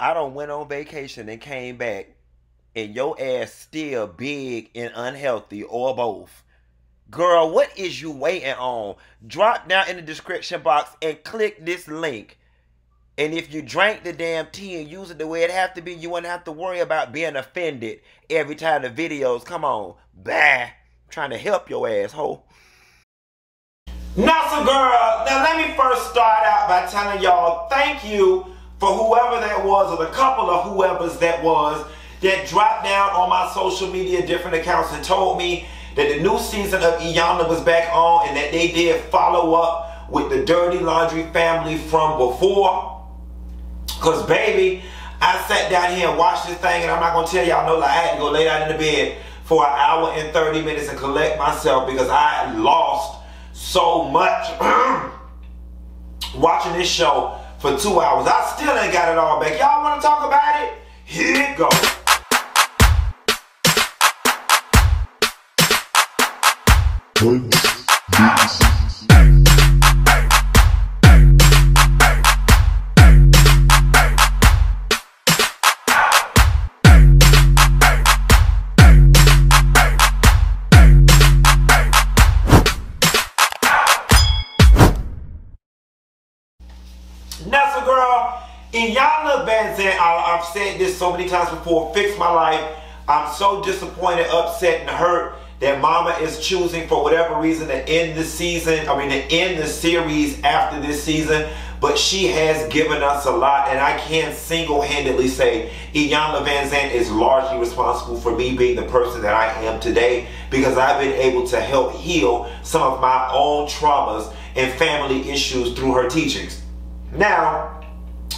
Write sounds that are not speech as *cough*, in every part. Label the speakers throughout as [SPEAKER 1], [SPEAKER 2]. [SPEAKER 1] I don't went on vacation and came back and your ass still big and unhealthy or both. Girl, what is you waiting on? Drop down in the description box and click this link. And if you drank the damn tea and use it the way it have to be, you wouldn't have to worry about being offended every time the videos come on. Bah! Trying to help your asshole. Now, so girl, now let me first start out by telling y'all thank you for whoever that was or the couple of whoever's that was that dropped down on my social media different accounts and told me that the new season of Iyanla was back on and that they did follow up with the Dirty Laundry family from before. Cause baby, I sat down here and watched this thing and I'm not gonna tell y'all no lie. I had to go lay down in the bed for an hour and 30 minutes and collect myself because I lost so much *clears throat* watching this show for two hours. I still ain't got it all back. Y'all want to talk about it? Here it goes. Thanks. man saying, I've said this so many times before, fix my life. I'm so disappointed, upset, and hurt that mama is choosing for whatever reason to end the season, I mean to end the series after this season, but she has given us a lot and I can single-handedly say Iyanla Vanzant is largely responsible for me being the person that I am today because I've been able to help heal some of my own traumas and family issues through her teachings. Now,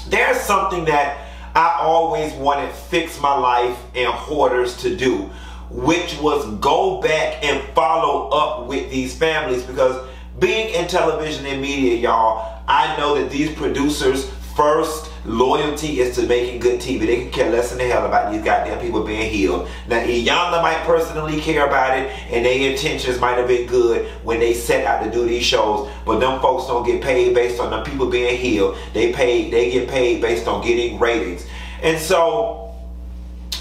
[SPEAKER 1] there's something that I always wanted Fix My Life and Hoarders to do, which was go back and follow up with these families because being in television and media, y'all, I know that these producers first Loyalty is to making good TV. They can care less than the hell about these goddamn people being healed. Now, Iyanla might personally care about it, and their intentions might have been good when they set out to do these shows. But them folks don't get paid based on them people being healed. They paid. They get paid based on getting ratings. And so,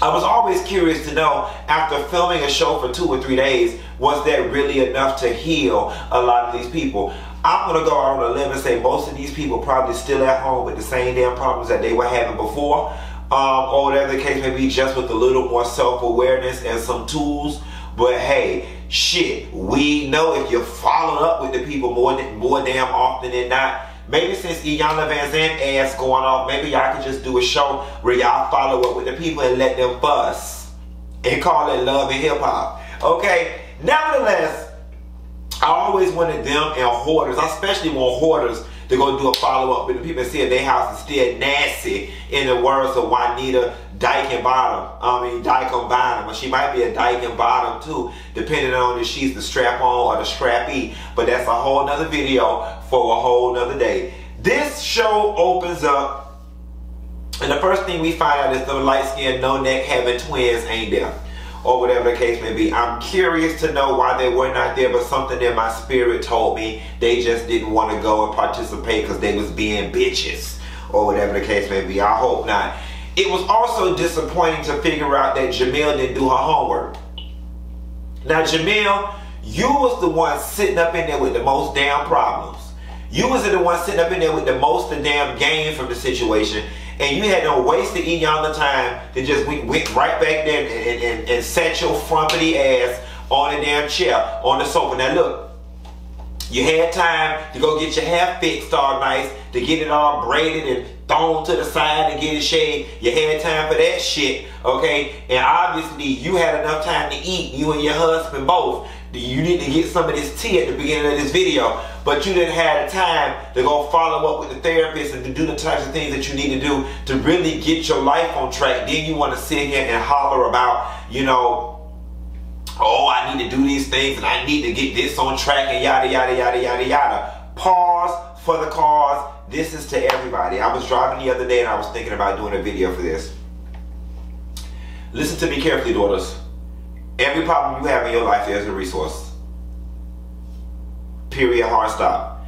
[SPEAKER 1] I was always curious to know after filming a show for two or three days, was that really enough to heal a lot of these people? I'm gonna go out on a limb and say most of these people probably still at home with the same damn problems that they were having before, um, or whatever the case may be, just with a little more self-awareness and some tools. But hey, shit, we know if you're following up with the people more than, more damn often than not. Maybe since Iyana Vanzant ass going off, maybe y'all could just do a show where y'all follow up with the people and let them fuss and call it love and hip hop. Okay, nevertheless. I always wanted them and hoarders. I especially want hoarders to go do a follow up with the people that said their house is still nasty. In the words of Juanita Dyke and Bottom, I mean Dyke Bottom, but she might be a Dyke and Bottom too, depending on if she's the strap on or the scrappy. But that's a whole nother video for a whole nother day. This show opens up, and the first thing we find out is the light skinned no neck having twins ain't there or whatever the case may be. I'm curious to know why they were not there, but something in my spirit told me they just didn't want to go and participate because they was being bitches or whatever the case may be. I hope not. It was also disappointing to figure out that Jamil didn't do her homework. Now, Jamil, you was the one sitting up in there with the most damn problems. You was the one sitting up in there with the most of damn gain from the situation and you had no waste to y'all the time to just we went right back there and, and, and, and sat your frumpy ass on the damn chair on the sofa. Now look, you had time to go get your hair fixed all nice, to get it all braided and thrown to the side and get it shaved. You had time for that shit, okay? And obviously, you had enough time to eat, you and your husband both then you need to get some of this tea at the beginning of this video. But you didn't have the time to go follow up with the therapist and to do the types of things that you need to do to really get your life on track. Then you want to sit here and holler about, you know, oh, I need to do these things and I need to get this on track and yada, yada, yada, yada, yada. Pause for the cause. This is to everybody. I was driving the other day and I was thinking about doing a video for this. Listen to me carefully, daughters. Every problem you have in your life is a resource. Period. Hard stop.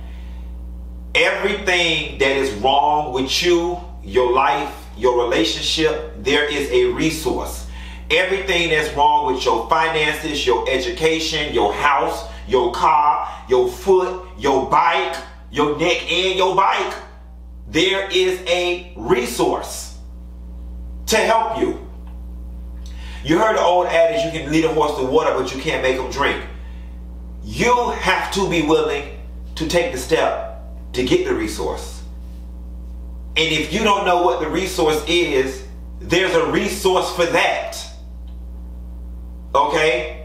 [SPEAKER 1] Everything that is wrong with you, your life, your relationship, there is a resource. Everything that's wrong with your finances, your education, your house, your car, your foot, your bike, your neck, and your bike, there is a resource to help you. You heard the old adage, you can lead a horse to water, but you can't make him drink. You have to be willing to take the step to get the resource. And if you don't know what the resource is, there's a resource for that. Okay?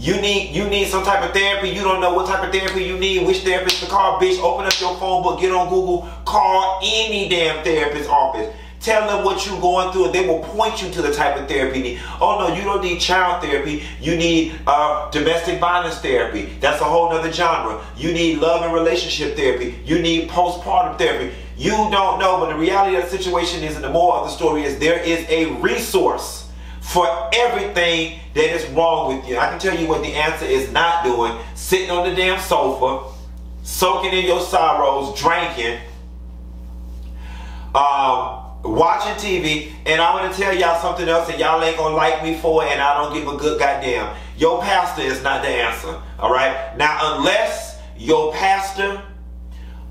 [SPEAKER 1] You need you need some type of therapy. You don't know what type of therapy you need, which therapist to call, bitch. Open up your phone book, get on Google, call any damn therapist office. Tell them what you're going through, and they will point you to the type of therapy you need. Oh no, you don't need child therapy. You need uh, domestic violence therapy. That's a whole other genre. You need love and relationship therapy. You need postpartum therapy. You don't know, but the reality of the situation is, and the moral of the story is, there is a resource for everything that is wrong with you. I can tell you what the answer is not doing: sitting on the damn sofa, soaking in your sorrows, drinking. Um, watching TV, and I am going to tell y'all something else that y'all ain't gonna like me for, and I don't give a good goddamn. Your pastor is not the answer, all right? Now, unless your pastor,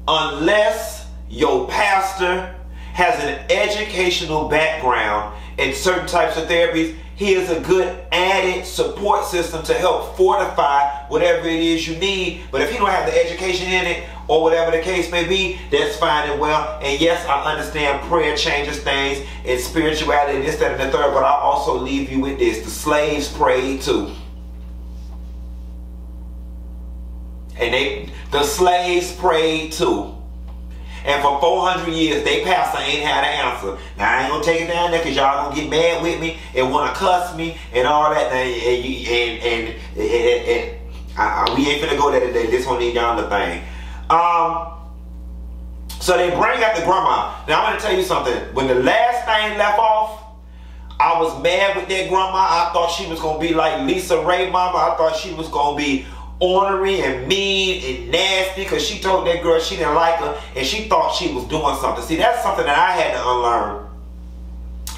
[SPEAKER 1] unless your pastor has an educational background in certain types of therapies, Here's a good added support system to help fortify whatever it is you need. But if you don't have the education in it, or whatever the case may be, that's fine and well. And yes, I understand prayer changes things and spirituality, this, that, and the third, but I also leave you with this. The slaves prayed too. And they the slaves prayed too. And for 400 years, they pastor ain't had an answer. Now, I ain't gonna take it down there because y'all gonna get mad with me and wanna cuss me and all that. And, and, and, and I, we ain't gonna go there today. This one ain't y'all the thing. Um, so they bring out the grandma. Now, I'm gonna tell you something. When the last thing left off, I was mad with that grandma. I thought she was gonna be like Lisa Ray Mama. I thought she was gonna be ornery and mean and nasty because she told that girl she didn't like her and she thought she was doing something. See, that's something that I had to unlearn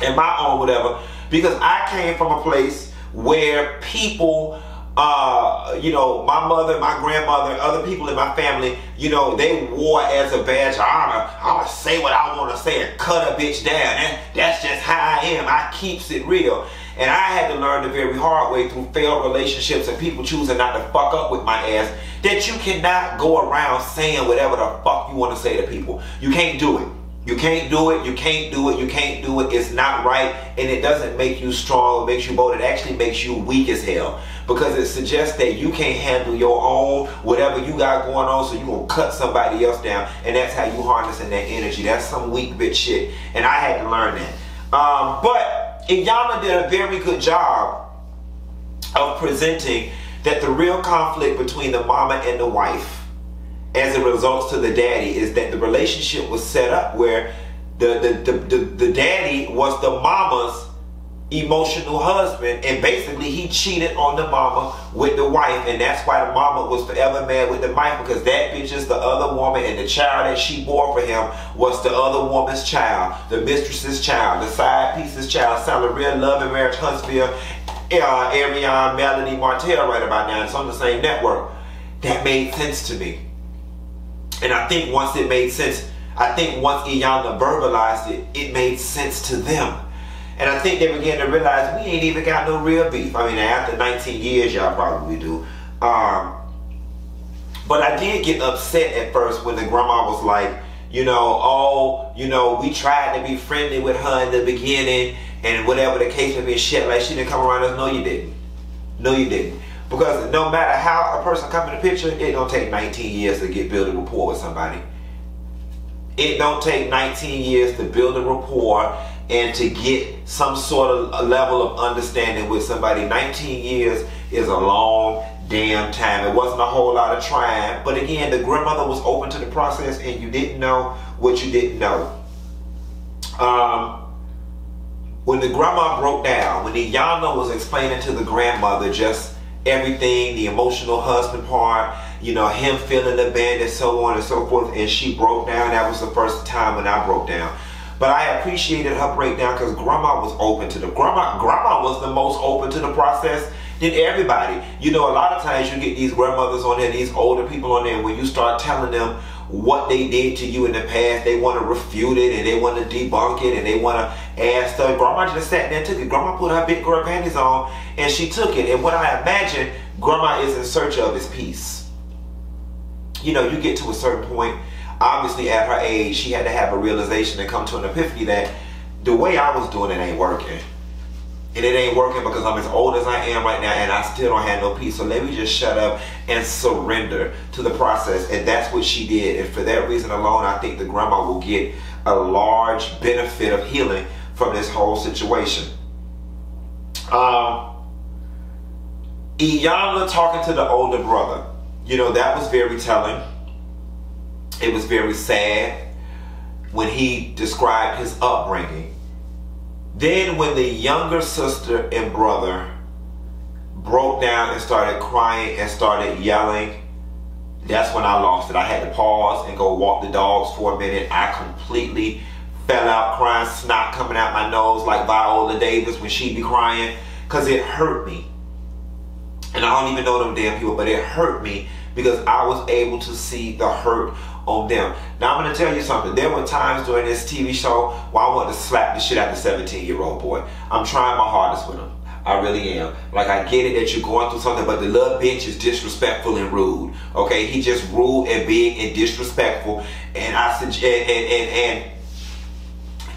[SPEAKER 1] in my own whatever because I came from a place where people, uh, you know, my mother, my grandmother, other people in my family, you know, they wore as a badge of honor. I'm going to say what I want to say and cut a bitch down. And that's just how I am. I keeps it real. And I had to learn the very hard way through failed relationships and people choosing not to fuck up with my ass that you cannot go around saying whatever the fuck you want to say to people. You can't do it. You can't do it. You can't do it. You can't do it. It's not right. And it doesn't make you strong. It makes you bold. It actually makes you weak as hell. Because it suggests that you can't handle your own, whatever you got going on, so you're going to cut somebody else down. And that's how you harnessing that energy. That's some weak bitch shit. And I had to learn that. Um, but Yana did a very good job of presenting that the real conflict between the mama and the wife as it results to the daddy is that the relationship was set up where the, the, the, the, the daddy was the mama's emotional husband and basically he cheated on the mama with the wife and that's why the mama was forever mad with the wife because that bitch is the other woman and the child that she bore for him was the other woman's child the mistress's child the side piece's child sounded real love and marriage huntsville uh, Arionne Melody Martell right about now it's on the same network that made sense to me and I think once it made sense I think once Iyana verbalized it it made sense to them and I think they began to realize we ain't even got no real beef. I mean, after 19 years, y'all probably do. Um, but I did get upset at first when the grandma was like, you know, oh, you know, we tried to be friendly with her in the beginning and whatever the case may be, shit, like she didn't come around us. No, you didn't. No, you didn't. Because no matter how a person come in the picture, it don't take 19 years to get building a rapport with somebody. It don't take 19 years to build a rapport and to get some sort of level of understanding with somebody. 19 years is a long damn time. It wasn't a whole lot of trying. But again, the grandmother was open to the process and you didn't know what you didn't know. Um, when the grandma broke down, when the Yana was explaining to the grandmother just everything, the emotional husband part, you know, him feeling abandoned, so on and so forth, and she broke down, that was the first time when I broke down. But I appreciated her breakdown because grandma was open to the grandma. Grandma was the most open to the process than everybody. You know, a lot of times you get these grandmothers on there, these older people on there, when you start telling them what they did to you in the past, they want to refute it and they want to debunk it and they want to ask stuff. Grandma just sat there and took it. Grandma put her big girl panties on and she took it. And what I imagine grandma is in search of is peace. You know, you get to a certain point obviously at her age, she had to have a realization and come to an epiphany that the way I was doing it ain't working. And it ain't working because I'm as old as I am right now and I still don't have no peace. So let me just shut up and surrender to the process. And that's what she did. And for that reason alone, I think the grandma will get a large benefit of healing from this whole situation. Um, Iyanla talking to the older brother. You know, that was very telling. It was very sad when he described his upbringing. Then, when the younger sister and brother broke down and started crying and started yelling, that's when I lost it. I had to pause and go walk the dogs for a minute. I completely fell out crying, snot coming out my nose like Viola Davis when she be crying, because it hurt me. And I don't even know them damn people, but it hurt me because I was able to see the hurt on them. Now I'm gonna tell you something. There were times during this TV show where I wanted to slap the shit out the 17 year old boy. I'm trying my hardest with him. I really am. Like I get it that you're going through something, but the love bitch is disrespectful and rude. Okay, he just rude and big and disrespectful. And I suggest and and and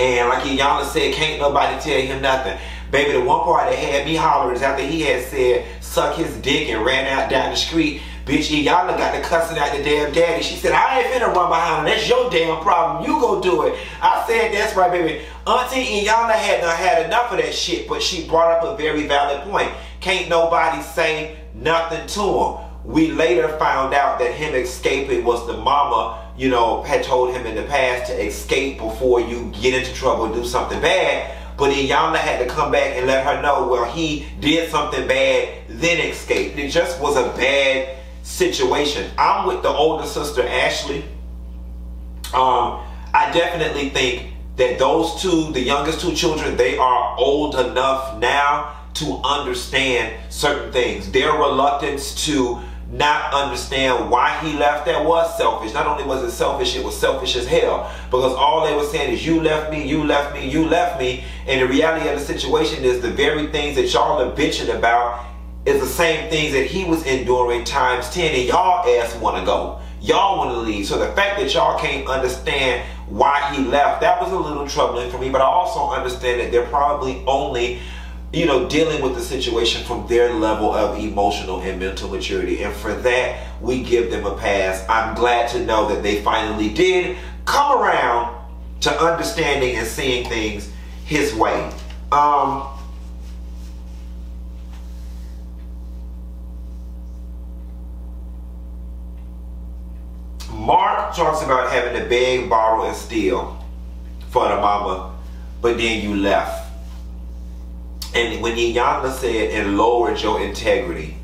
[SPEAKER 1] and, and y'all said, can't nobody tell him nothing. Baby, the one part that had me hollering is after he had said suck his dick and ran out down the street Bitch, y'all got to cussing out the damn daddy. She said, I ain't finna run behind her. That's your damn problem. You go do it. I said, that's right, baby. Auntie Iyanla had not had enough of that shit, but she brought up a very valid point. Can't nobody say nothing to him. We later found out that him escaping was the mama, you know, had told him in the past to escape before you get into trouble and do something bad. But then Yana had to come back and let her know, well, he did something bad, then escaped. It just was a bad situation. I'm with the older sister, Ashley. Um, I definitely think that those two, the youngest two children, they are old enough now to understand certain things. Their reluctance to not understand why he left that was selfish. Not only was it selfish, it was selfish as hell. Because all they were saying is, you left me, you left me, you left me. And the reality of the situation is the very things that y'all are bitching about is the same things that he was enduring times 10 and y'all ass want to go. Y'all want to leave. So the fact that y'all can't understand why he left, that was a little troubling for me. But I also understand that they're probably only, you know, dealing with the situation from their level of emotional and mental maturity. And for that, we give them a pass. I'm glad to know that they finally did come around to understanding and seeing things his way. Um, Marc talks about having to beg, borrow, and steal for the mama, but then you left. And when Iyanla said, and lowered your integrity,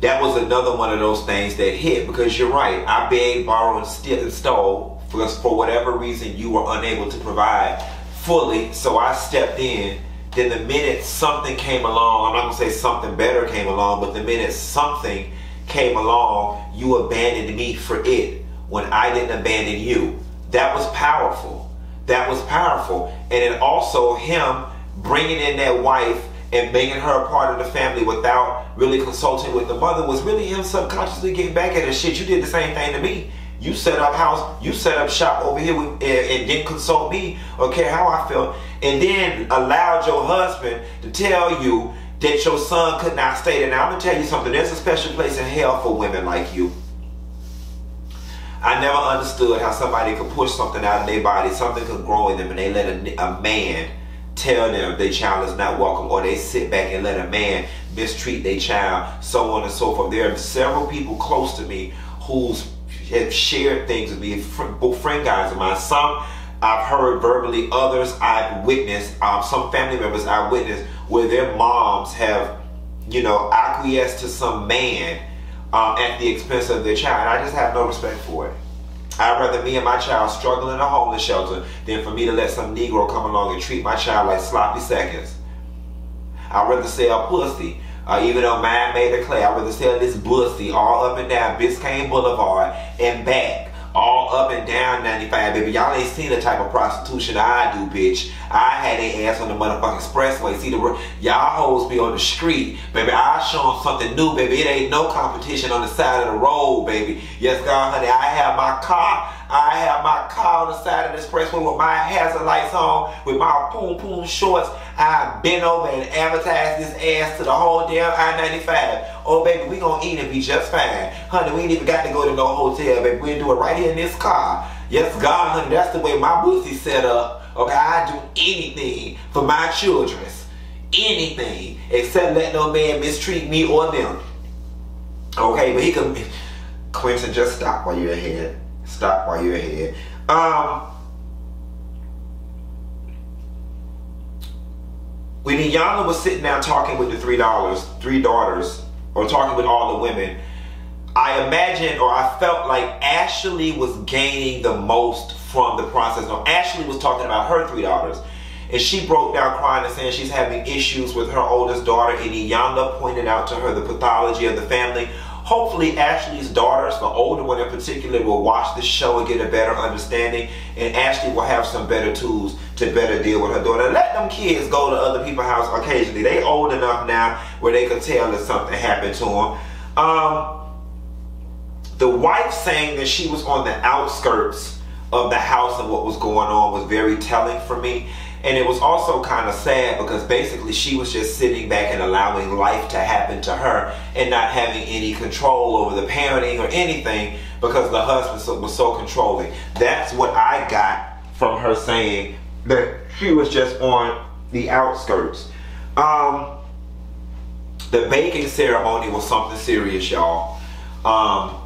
[SPEAKER 1] that was another one of those things that hit because you're right. I begged, borrowed, and, steal, stole because for whatever reason you were unable to provide fully, so I stepped in. Then the minute something came along, I'm not gonna say something better came along, but the minute something came along, you abandoned me for it when I didn't abandon you. That was powerful. That was powerful. And then also him bringing in that wife and making her a part of the family without really consulting with the mother was really him subconsciously getting back at her. Shit, you did the same thing to me. You set up house, you set up shop over here with, and, and didn't consult me or care how I felt, and then allowed your husband to tell you that your son could not stay there. Now, I'm gonna tell you something. There's a special place in hell for women like you. I never understood how somebody could push something out of their body, something could grow in them, and they let a, a man tell them their child is not welcome, or they sit back and let a man mistreat their child, so on and so forth. There are several people close to me who's have shared things with me, friend guys of mine. Some I've heard verbally, others I've witnessed, um, some family members I've witnessed where their moms have, you know, acquiesced to some man um, at the expense of their child. I just have no respect for it. I'd rather me and my child struggle in a homeless shelter than for me to let some Negro come along and treat my child like sloppy seconds. I'd rather sell pussy, uh, even though mine made a clay. I'd rather sell this pussy all up and down Biscayne Boulevard and back all up and down 95, baby. Y'all ain't seen the type of prostitution I do, bitch. I had a ass on the motherfucking expressway. See, the y'all hoes be on the street, baby. I show them something new, baby. It ain't no competition on the side of the road, baby. Yes, God, honey, I have my car. I have my car on the side of the expressway with my hazard lights on, with my poom poom shorts. I been over and advertised this ass to the whole damn I-95. Oh baby, we gonna eat and be just fine. Honey, we ain't even got to go to no hotel, baby. We'll do it right here in this car. Yes, God, honey, that's the way my pussy set up. Okay, I do anything for my children's. Anything. Except let no man mistreat me or them. Okay, but he can... Clinton, just stop while you're ahead stop while you're ahead. Um, when Iyana was sitting down talking with the three dollars, three daughters, or talking with all the women, I imagined or I felt like Ashley was gaining the most from the process. Now Ashley was talking about her three daughters. And she broke down crying and saying she's having issues with her oldest daughter. And Iyana pointed out to her the pathology of the family. Hopefully, Ashley's daughters, the older one in particular, will watch the show and get a better understanding, and Ashley will have some better tools to better deal with her daughter. Let them kids go to other people's house occasionally. They old enough now where they can tell that something happened to them. Um, the wife saying that she was on the outskirts of the house and what was going on was very telling for me. And it was also kind of sad because basically she was just sitting back and allowing life to happen to her and not having any control over the parenting or anything because the husband was so controlling. That's what I got from her saying that she was just on the outskirts. Um, the baking ceremony was something serious, y'all. Um,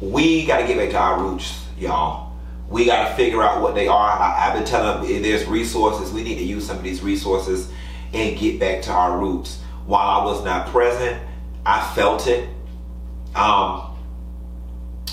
[SPEAKER 1] we got to get back to our roots, y'all we got to figure out what they are. I, have been telling them there's resources. We need to use some of these resources and get back to our roots. While I was not present, I felt it. Um,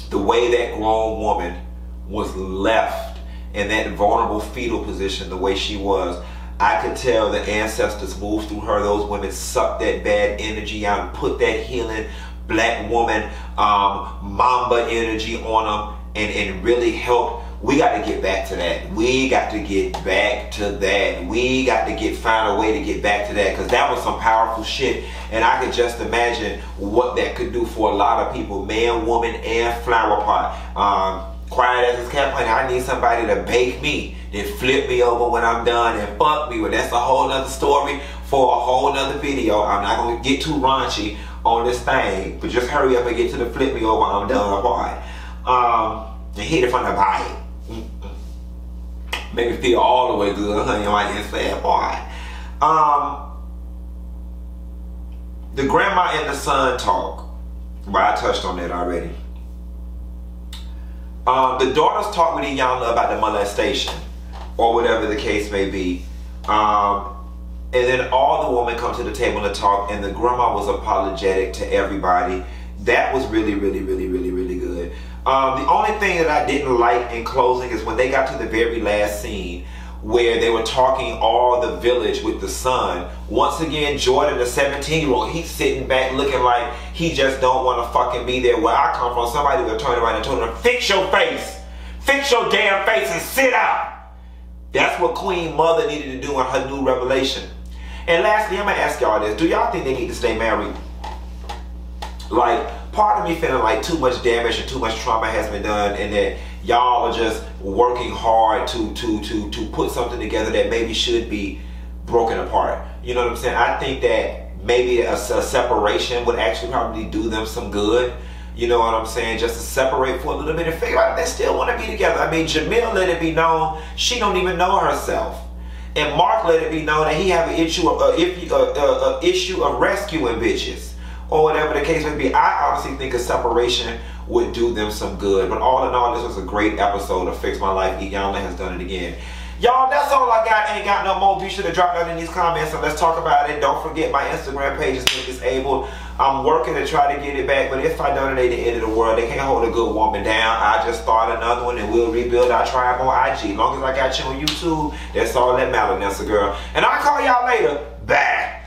[SPEAKER 1] the way that grown woman was left in that vulnerable fetal position, the way she was, I could tell the ancestors moved through her. Those women sucked that bad energy out and put that healing black woman um, mamba energy on them and, and really helped we got to get back to that. We got to get back to that. We got to get find a way to get back to that because that was some powerful shit, and I could just imagine what that could do for a lot of people, man, woman, and flower pot. Um, quiet as his cat I need somebody to bake me, then flip me over when I'm done and fuck me. Well, that's a whole other story for a whole other video. I'm not gonna get too raunchy on this thing, but just hurry up and get to the flip me over, I'm done part. Um, and hit it from the bite. Make me feel all the way good, honey, on my inside, boy. Um, the grandma and the son talk. But I touched on that already. Um, the daughters talk with Iyana about the molestation, or whatever the case may be. Um, and then all the women come to the table to talk, and the grandma was apologetic to everybody. That was really, really, really, really, really good. Um, the only thing that I didn't like in closing is when they got to the very last scene where they were talking all the village with the son. Once again, Jordan, the 17 year old, he's sitting back looking like he just don't want to fucking be there. Where I come from, somebody would turn around and told him, fix your face, fix your damn face and sit out. That's what Queen Mother needed to do in her new revelation. And lastly, I'm gonna ask y'all this: Do y'all think they need to stay married? Like, part of me feeling like too much damage and too much trauma has been done and that y'all are just working hard to to to to put something together that maybe should be broken apart. You know what I'm saying? I think that maybe a, a separation would actually probably do them some good. You know what I'm saying? Just to separate for a little bit and figure out they still want to be together. I mean, Jamil let it be known she don't even know herself, and Marc let it be known that he have an issue of uh, if, uh, uh, uh issue of rescuing bitches or whatever the case may be. I obviously think a separation would do them some good. But all in all, this was a great episode of Fix My Life. Iyanla has done it again. Y'all, that's all I got. Ain't got no more. Be sure to drop down in these comments and let's talk about it. Don't forget my Instagram page is been disabled. I'm working to try to get it back, but if I donate, it the end of the world. They can't hold a good woman down. I just start another one and we'll rebuild our tribe on IG. As Long as I got you on YouTube, that's all that matters, Nessa girl. And I'll call y'all later. Bye.